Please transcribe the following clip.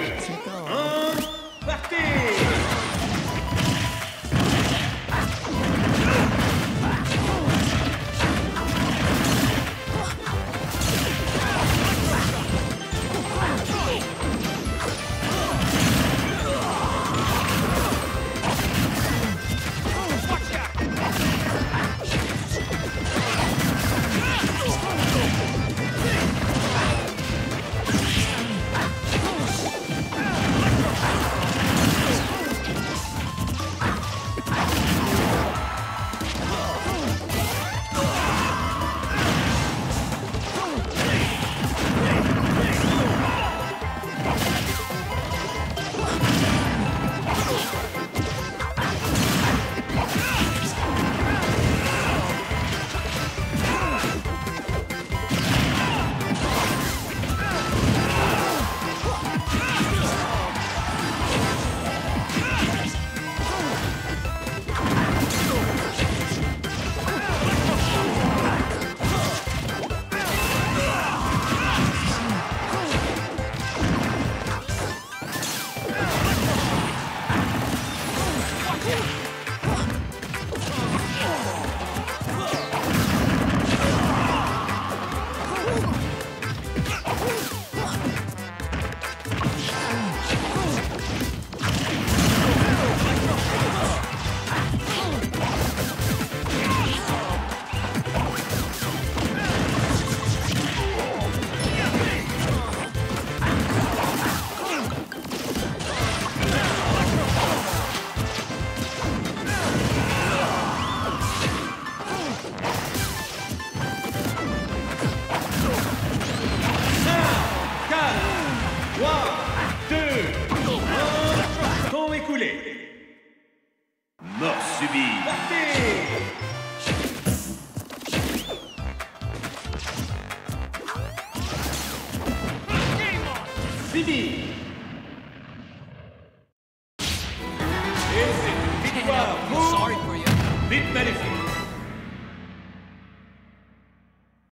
1, partez Mort subie. Partez Fini. Et c'est une victoire. Pour Sorry for Maléfique